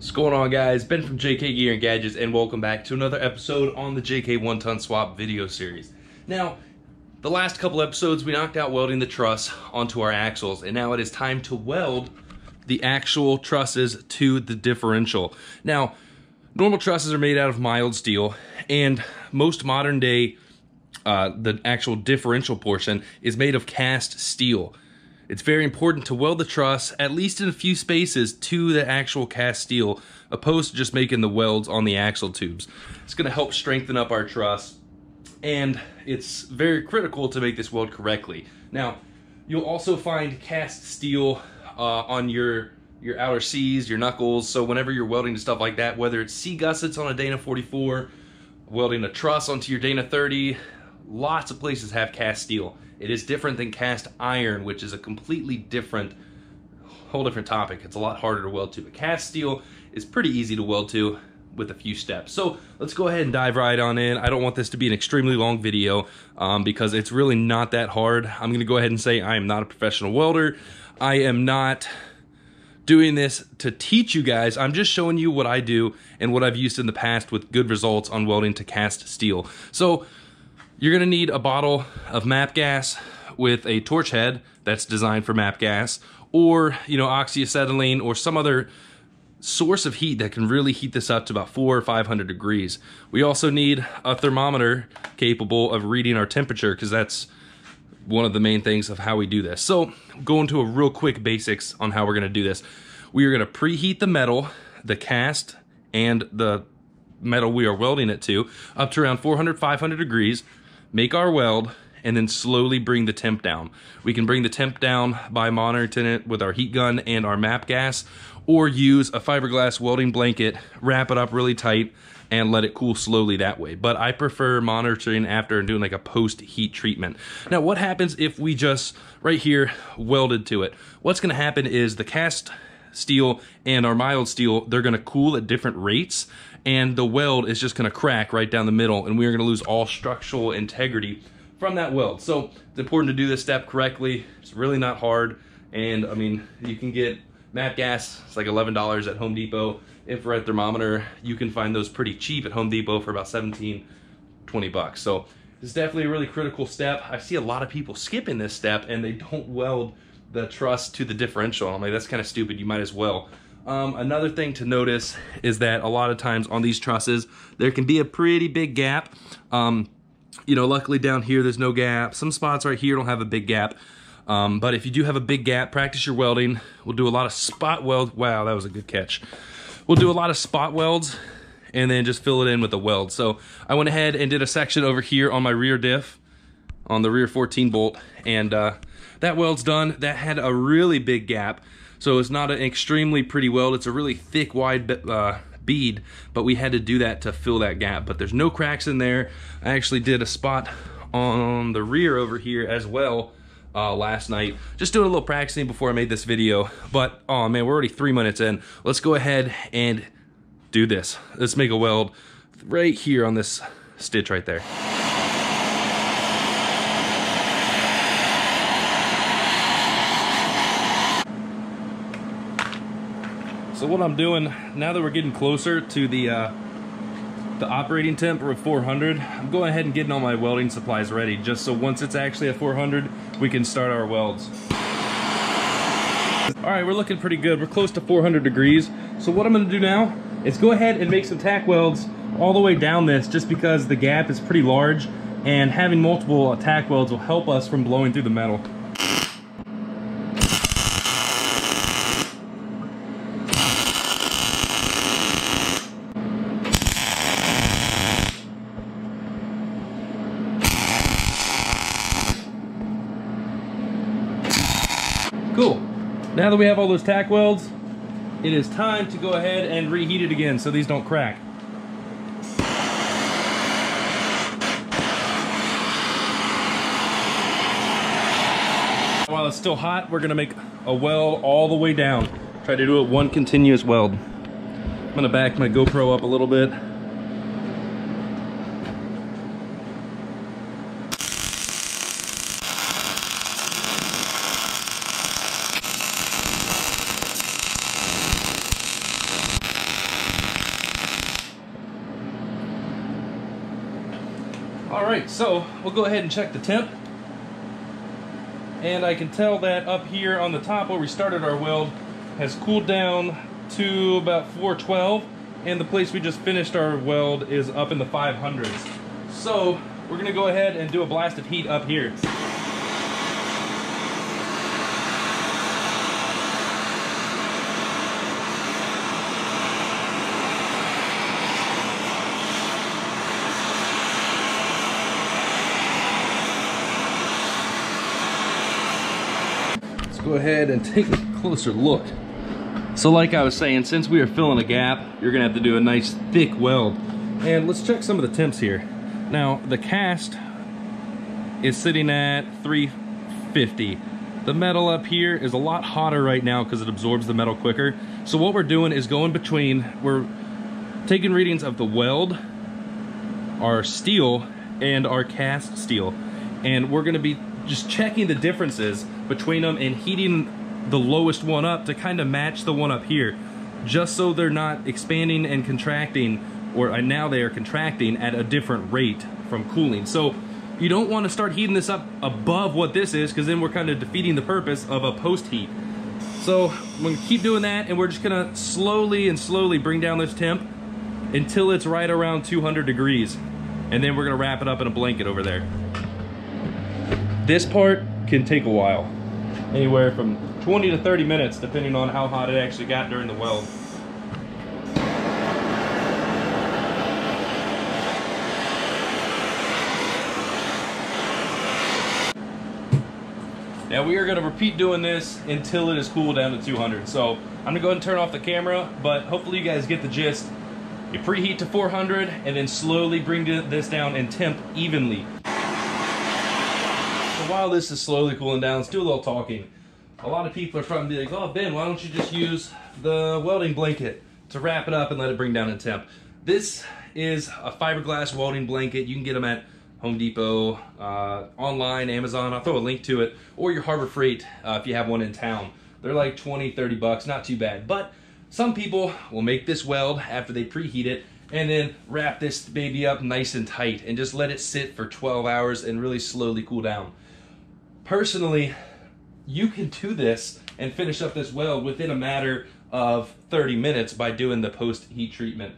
What's going on guys? Ben from JK Gear and Gadgets and welcome back to another episode on the JK One Ton Swap video series. Now, the last couple episodes we knocked out welding the truss onto our axles and now it is time to weld the actual trusses to the differential. Now, normal trusses are made out of mild steel and most modern day uh, the actual differential portion is made of cast steel. It's very important to weld the truss, at least in a few spaces, to the actual cast steel, opposed to just making the welds on the axle tubes. It's gonna help strengthen up our truss, and it's very critical to make this weld correctly. Now, you'll also find cast steel uh, on your your outer Cs, your knuckles, so whenever you're welding to stuff like that, whether it's C gussets on a Dana 44, welding a truss onto your Dana 30, lots of places have cast steel. It is different than cast iron, which is a completely different, whole different topic. It's a lot harder to weld to. But cast steel is pretty easy to weld to with a few steps. So let's go ahead and dive right on in. I don't want this to be an extremely long video um, because it's really not that hard. I'm gonna go ahead and say I am not a professional welder. I am not doing this to teach you guys. I'm just showing you what I do and what I've used in the past with good results on welding to cast steel. So you're gonna need a bottle of MAPP gas with a torch head that's designed for MAPP gas, or you know, oxyacetylene or some other source of heat that can really heat this up to about four or 500 degrees. We also need a thermometer capable of reading our temperature because that's one of the main things of how we do this. So go into a real quick basics on how we're gonna do this. We are gonna preheat the metal, the cast, and the metal we are welding it to up to around 400, 500 degrees make our weld, and then slowly bring the temp down. We can bring the temp down by monitoring it with our heat gun and our MAPP gas, or use a fiberglass welding blanket, wrap it up really tight, and let it cool slowly that way. But I prefer monitoring after and doing like a post heat treatment. Now what happens if we just, right here, welded to it? What's gonna happen is the cast steel and our mild steel, they're gonna cool at different rates and the weld is just gonna crack right down the middle and we are gonna lose all structural integrity from that weld. So it's important to do this step correctly. It's really not hard. And I mean, you can get MAPP gas, it's like $11 at Home Depot. Infrared thermometer, you can find those pretty cheap at Home Depot for about 17, 20 bucks. So it's definitely a really critical step. I see a lot of people skipping this step and they don't weld the truss to the differential. I'm like, that's kind of stupid. You might as well. Um, another thing to notice is that a lot of times on these trusses, there can be a pretty big gap. Um, you know, luckily down here, there's no gap. Some spots right here don't have a big gap. Um, but if you do have a big gap, practice your welding. We'll do a lot of spot weld. Wow, that was a good catch. We'll do a lot of spot welds and then just fill it in with a weld. So I went ahead and did a section over here on my rear diff on the rear 14 bolt and uh, that weld's done. That had a really big gap. So it's not an extremely pretty weld. It's a really thick, wide uh, bead, but we had to do that to fill that gap. But there's no cracks in there. I actually did a spot on the rear over here as well uh, last night. Just doing a little practicing before I made this video. But, oh man, we're already three minutes in. Let's go ahead and do this. Let's make a weld right here on this stitch right there. So what I'm doing, now that we're getting closer to the uh, the operating temp of 400, I'm going ahead and getting all my welding supplies ready, just so once it's actually at 400, we can start our welds. All right, we're looking pretty good. We're close to 400 degrees. So what I'm gonna do now is go ahead and make some tack welds all the way down this, just because the gap is pretty large, and having multiple tack welds will help us from blowing through the metal. Cool. Now that we have all those tack welds, it is time to go ahead and reheat it again so these don't crack. While it's still hot, we're gonna make a weld all the way down. Try to do it one continuous weld. I'm gonna back my GoPro up a little bit. All right, so we'll go ahead and check the temp. And I can tell that up here on the top where we started our weld has cooled down to about 412 and the place we just finished our weld is up in the 500s. So we're gonna go ahead and do a blast of heat up here. Go ahead and take a closer look. So like I was saying, since we are filling a gap, you're gonna have to do a nice thick weld. And let's check some of the temps here. Now, the cast is sitting at 350. The metal up here is a lot hotter right now because it absorbs the metal quicker. So what we're doing is going between, we're taking readings of the weld, our steel, and our cast steel. And we're gonna be just checking the differences between them and heating the lowest one up to kind of match the one up here just so they're not expanding and contracting or uh, now they are contracting at a different rate from cooling. So you don't want to start heating this up above what this is because then we're kind of defeating the purpose of a post heat. So I'm going to keep doing that and we're just going to slowly and slowly bring down this temp until it's right around 200 degrees and then we're going to wrap it up in a blanket over there this part can take a while anywhere from 20 to 30 minutes depending on how hot it actually got during the weld. Now we are going to repeat doing this until it is cooled down to 200. So I'm going to go ahead and turn off the camera, but hopefully you guys get the gist. You preheat to 400 and then slowly bring this down and temp evenly while this is slowly cooling down, let's do a little talking. A lot of people are trying to be like, oh, Ben, why don't you just use the welding blanket to wrap it up and let it bring down in temp? This is a fiberglass welding blanket. You can get them at Home Depot, uh, online, Amazon. I'll throw a link to it. Or your Harbor Freight uh, if you have one in town. They're like 20, 30 bucks, not too bad. But some people will make this weld after they preheat it and then wrap this baby up nice and tight and just let it sit for 12 hours and really slowly cool down personally, you can do this and finish up this weld within a matter of 30 minutes by doing the post heat treatment.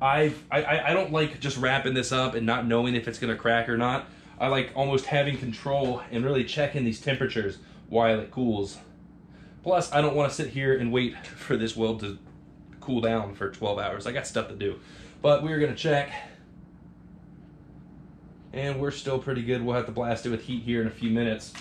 I've, I, I don't like just wrapping this up and not knowing if it's gonna crack or not. I like almost having control and really checking these temperatures while it cools. Plus, I don't wanna sit here and wait for this weld to cool down for 12 hours. I got stuff to do. But we're gonna check and we're still pretty good. We'll have to blast it with heat here in a few minutes.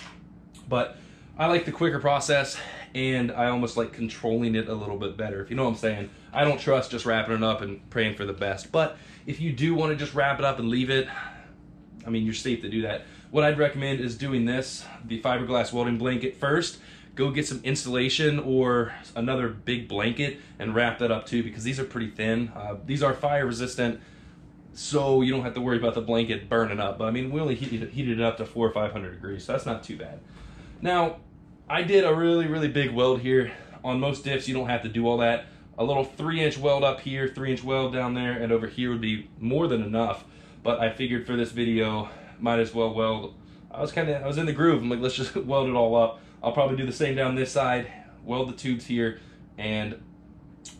But I like the quicker process and I almost like controlling it a little bit better, if you know what I'm saying. I don't trust just wrapping it up and praying for the best. But if you do want to just wrap it up and leave it, I mean, you're safe to do that. What I'd recommend is doing this, the fiberglass welding blanket first. Go get some insulation or another big blanket and wrap that up too because these are pretty thin. Uh, these are fire resistant so you don't have to worry about the blanket burning up. But I mean, we only heated, heated it up to four or 500 degrees, so that's not too bad. Now, I did a really, really big weld here. On most diffs, you don't have to do all that. A little three inch weld up here, three inch weld down there, and over here would be more than enough. But I figured for this video, might as well weld. I was kind of, I was in the groove. I'm like, let's just weld it all up. I'll probably do the same down this side, weld the tubes here, and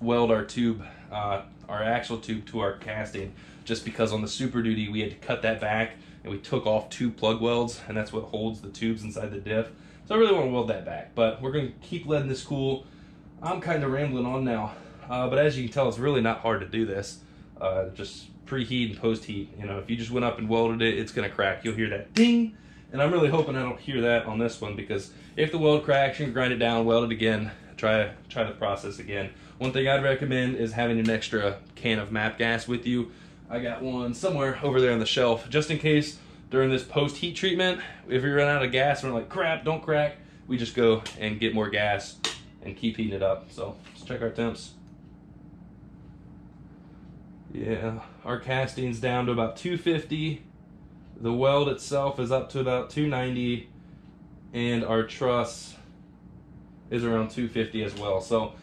weld our tube, uh, our axle tube to our casting just because on the Super Duty we had to cut that back and we took off two plug welds and that's what holds the tubes inside the diff. So I really want to weld that back, but we're going to keep letting this cool. I'm kind of rambling on now, uh, but as you can tell, it's really not hard to do this. Uh, just preheat and post heat. You know, if you just went up and welded it, it's going to crack. You'll hear that ding, and I'm really hoping I don't hear that on this one because if the weld cracks, you can grind it down, weld it again, try try the process again. One thing I'd recommend is having an extra can of MAPP gas with you I got one somewhere over there on the shelf, just in case during this post heat treatment, if we run out of gas we're like, crap, don't crack, we just go and get more gas and keep heating it up. So let's check our temps. Yeah, our casting's down to about 250. The weld itself is up to about 290 and our truss is around 250 as well. So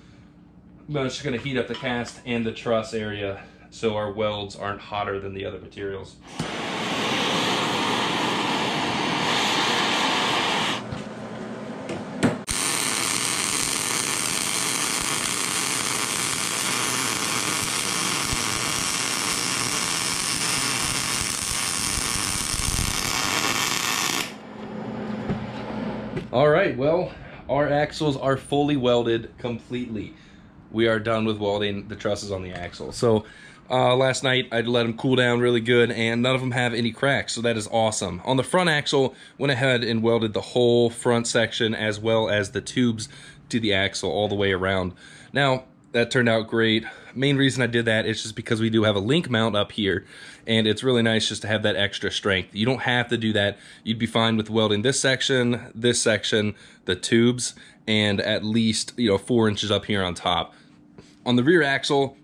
I'm just gonna heat up the cast and the truss area so our welds aren't hotter than the other materials. All right, well, our axles are fully welded completely. We are done with welding the trusses on the axle. So uh, last night I let them cool down really good and none of them have any cracks, so that is awesome. On the front axle, went ahead and welded the whole front section as well as the tubes to the axle all the way around. Now, that turned out great. Main reason I did that is just because we do have a link mount up here and it's really nice just to have that extra strength. You don't have to do that. You'd be fine with welding this section, this section, the tubes, and at least, you know, four inches up here on top. On the rear axle,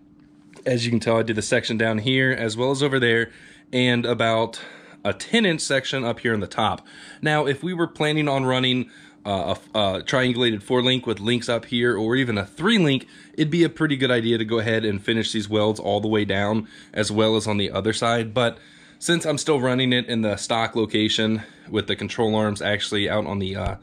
as you can tell, I did the section down here as well as over there and about a 10 inch section up here in the top. Now, if we were planning on running uh, a, a, triangulated four link with links up here or even a three link, it'd be a pretty good idea to go ahead and finish these welds all the way down as well as on the other side. But since I'm still running it in the stock location with the control arms actually out on the, uh,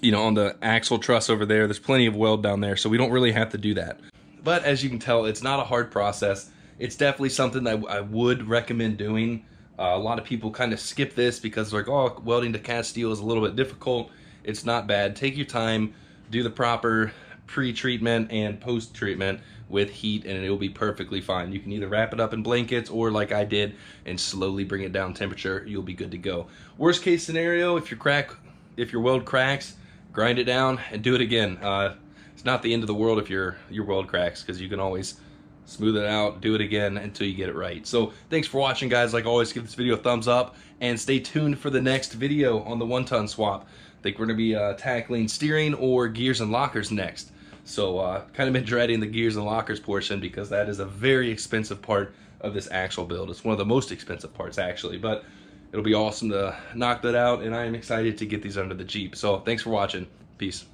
you know, on the axle truss over there, there's plenty of weld down there, so we don't really have to do that. But as you can tell, it's not a hard process. It's definitely something that I would recommend doing. Uh, a lot of people kind of skip this because they're like, oh, welding to cast steel is a little bit difficult. It's not bad. Take your time, do the proper pre-treatment and post-treatment with heat and it will be perfectly fine. You can either wrap it up in blankets or like I did and slowly bring it down temperature. You'll be good to go. Worst case scenario, if your crack, if your weld cracks, grind it down and do it again. Uh, it's not the end of the world if your your weld cracks because you can always smooth it out, do it again until you get it right. So thanks for watching guys. Like always, give this video a thumbs up and stay tuned for the next video on the one ton swap. I think we're gonna be uh, tackling steering or gears and lockers next. So uh, kind of been dreading the gears and lockers portion because that is a very expensive part of this actual build. It's one of the most expensive parts actually, but it'll be awesome to knock that out and I am excited to get these under the Jeep. So thanks for watching. Peace.